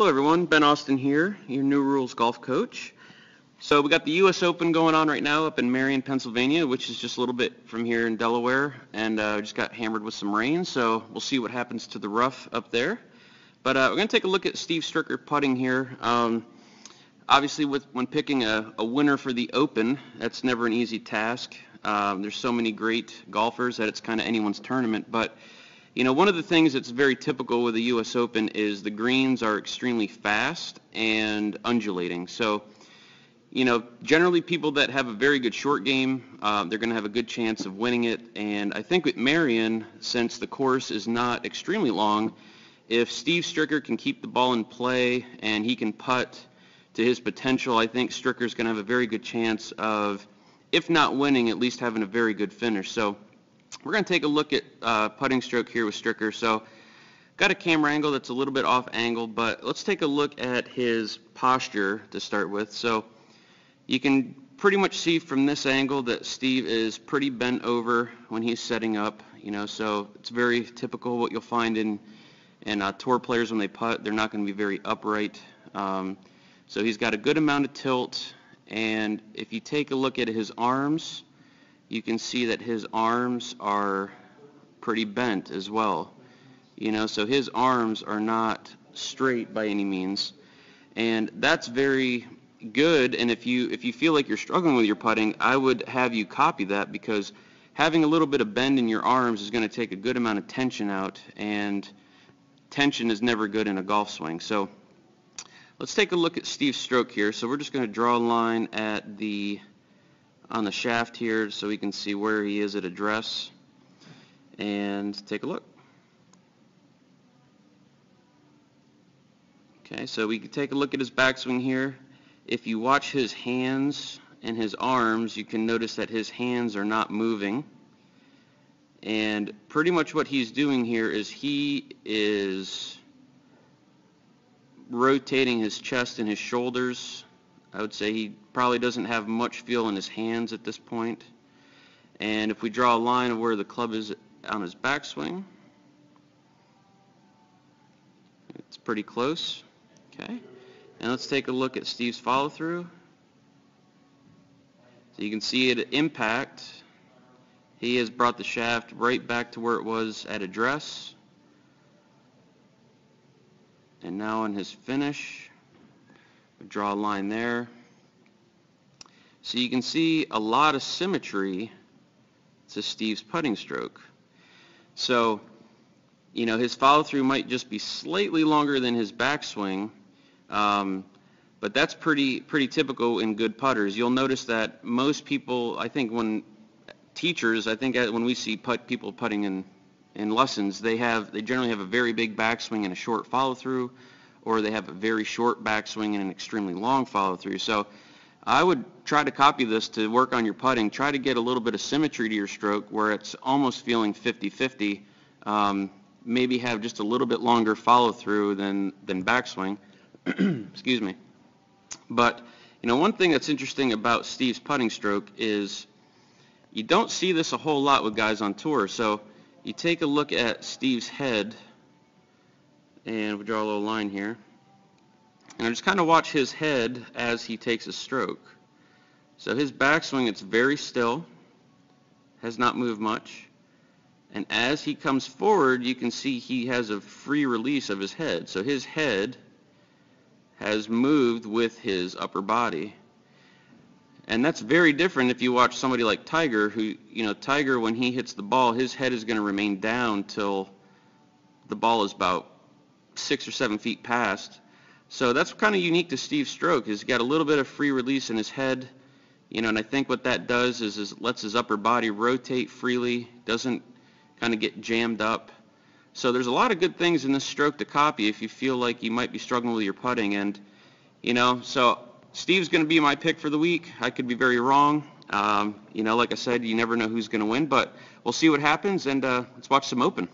Hello everyone, Ben Austin here, your New Rules golf coach. So we got the U.S. Open going on right now up in Merion, Pennsylvania, which is just a little bit from here in Delaware, and uh, just got hammered with some rain, so we'll see what happens to the rough up there. But uh, we're going to take a look at Steve Stricker putting here. Um, obviously, with when picking a, a, winner for the Open, that's never an easy task. Um, there's so many great golfers that it's kind of anyone's tournament, but you know, one of the things that's very typical with the U.S. Open is the greens are extremely fast and undulating. So, you know, generally people that have a very good short game, uh, they're going to have a good chance of winning it. And I think with Merion, since the course is not extremely long, if Steve Stricker can keep the ball in play and he can putt to his potential, I think Stricker's going to have a very good chance of, if not winning, at least having a very good finish. So we're going to take a look at uh, putting stroke here with Stricker. So got a camera angle that's a little bit off angle, but let's take a look at his posture to start with. So you can pretty much see from this angle that Steve is pretty bent over when he's setting up, you know, so it's very typical what you'll find in, in uh, tour players when they putt. They're not going to be very upright. Um, so he's got a good amount of tilt, and if you take a look at his arms, you can see that his arms are pretty bent as well. You know, so his arms are not straight by any means. And that's very good. And if you if you feel like you're struggling with your putting, I would have you copy that because having a little bit of bend in your arms is going to take a good amount of tension out and tension is never good in a golf swing. So let's take a look at Steve's stroke here. So we're just going to draw a line at the on the shaft here so we can see where he is at address and take a look. Okay, so we can take a look at his backswing here. If you watch his hands and his arms, you can notice that his hands are not moving. And pretty much what he's doing here is he is rotating his chest and his shoulders I would say he probably doesn't have much feel in his hands at this point. And if we draw a line of where the club is on his backswing, it's pretty close. Okay. And let's take a look at Steve's follow through. So you can see at impact, he has brought the shaft right back to where it was at address. And now in his finish, draw a line there. So you can see a lot of symmetry to Steve's putting stroke. So, you know, his follow through might just be slightly longer than his backswing, um, but that's pretty pretty typical in good putters. You'll notice that most people, I think, when teachers, I think when we see put people putting in in lessons, they have they generally have a very big backswing and a short follow through or they have a very short backswing and an extremely long follow through. So I would try to copy this to work on your putting. Try to get a little bit of symmetry to your stroke where it's almost feeling 50-50. Um, maybe have just a little bit longer follow through than, than backswing. Excuse me. But, you know, one thing that's interesting about Steve's putting stroke is you don't see this a whole lot with guys on tour. So you take a look at Steve's head and we draw a little line here. And I just kind of watch his head as he takes a stroke. So his backswing, it's very still, has not moved much. And as he comes forward, you can see he has a free release of his head. So his head has moved with his upper body. And that's very different if you watch somebody like Tiger, who, you know, Tiger, when he hits the ball, his head is going to remain down till the ball is about six or seven feet past. So that's kind of unique to Steve's stroke. He's got a little bit of free release in his head, you know, and I think what that does is, is lets his upper body rotate freely, doesn't kind of get jammed up. So there's a lot of good things in this stroke to copy if you feel like you might be struggling with your putting. And, you know, so Steve's going to be my pick for the week. I could be very wrong. Um, you know, like I said, you never know who's going to win, but we'll see what happens, and uh, let's watch some Open.